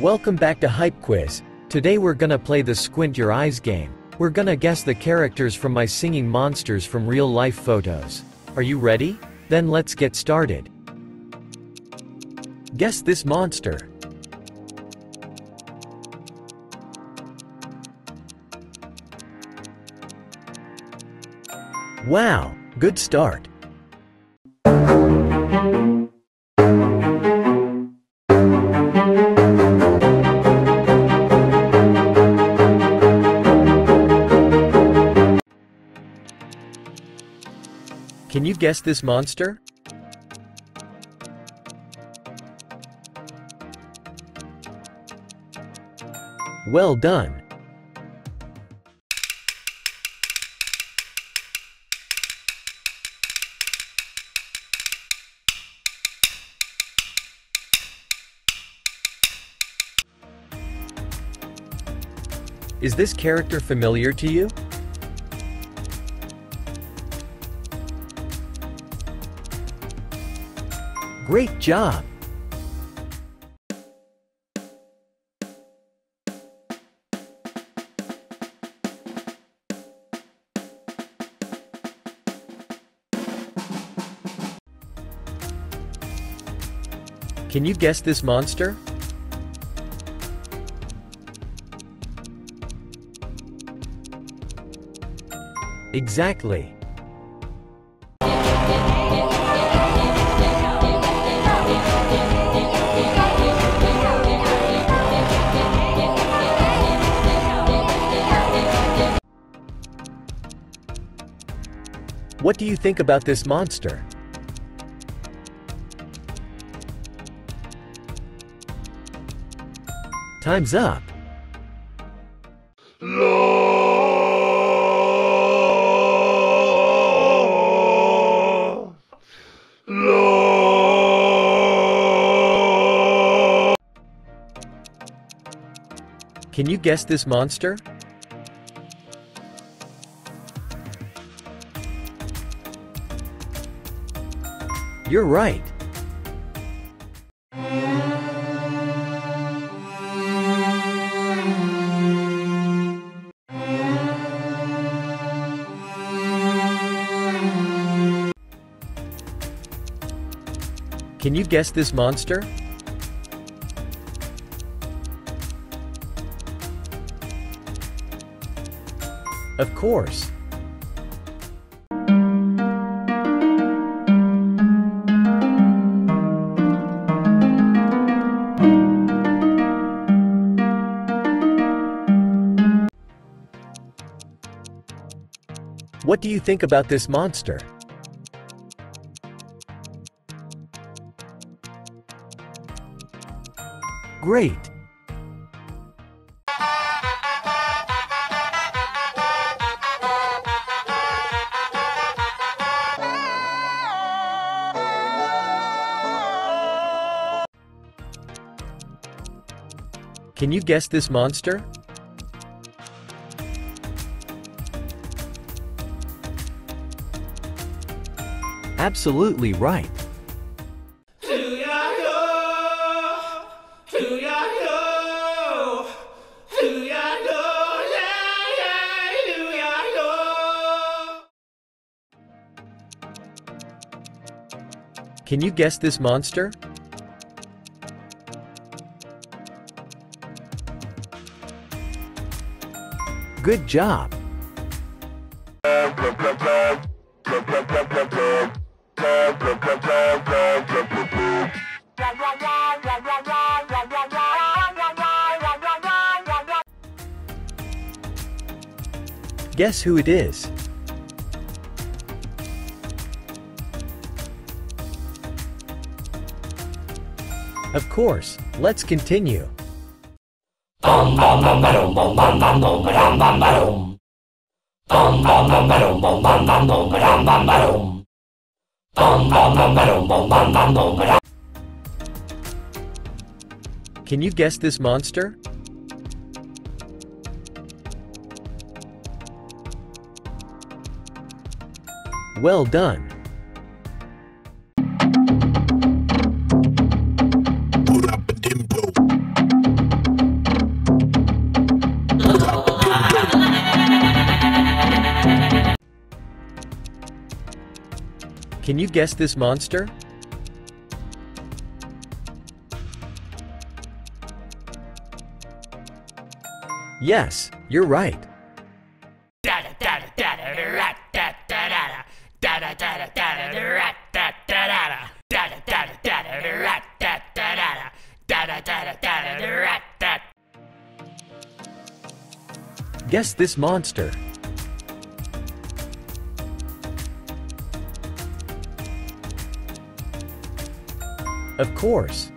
Welcome back to Hype Quiz. Today we're gonna play the Squint Your Eyes game. We're gonna guess the characters from my singing monsters from real life photos. Are you ready? Then let's get started. Guess this monster. Wow, good start. Can you guess this monster? Well done. Is this character familiar to you? Great job! Can you guess this monster? Exactly. What do you think about this monster? Time's up. Can you guess this monster? You're right. Can you guess this monster? Of course. What do you think about this monster? Great! Can you guess this monster? Absolutely right. Can you guess this monster? Good job! Guess who it is? Of course, let's continue. Can you guess this monster? Well done. Can you guess this monster? Yes, you're right. Guess this monster. Of course.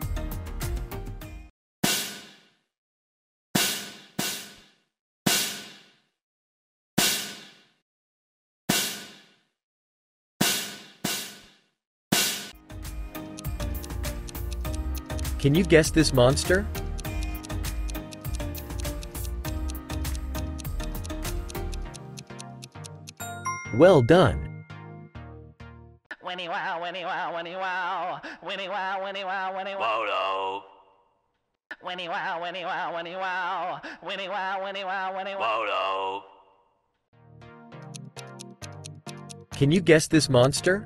Can you guess this monster? Well done. Winnie wow, Winnie wow, Winnie wow, Winnie wow, Winnie wow, Winnie wow. Whoa, Winnie wow, Winnie wow, Winnie wow, Winnie wow, Winnie wow, Winnie wow. whoa, Can you guess this monster?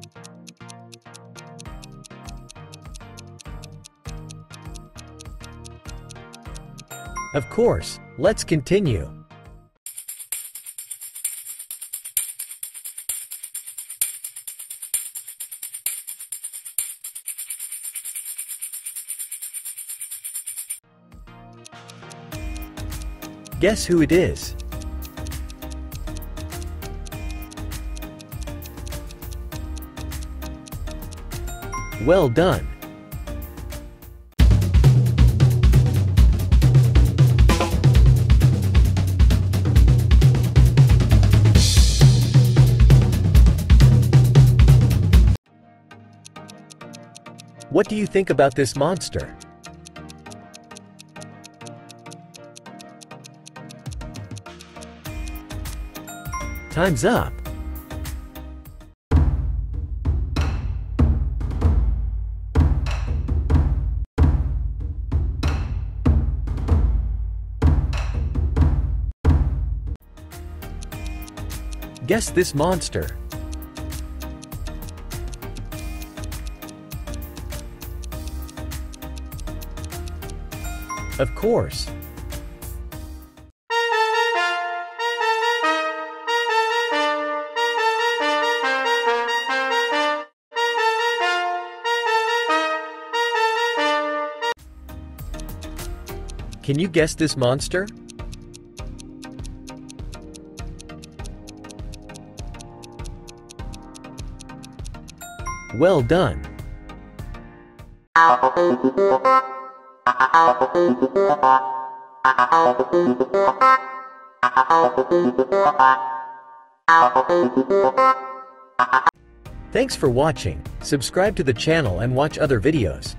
Of course, let's continue. Guess who it is? Well done. What do you think about this monster? Time's up. Guess this monster. Of course. Can you guess this monster? Well done. Thanks for watching. Subscribe to the channel and watch other videos.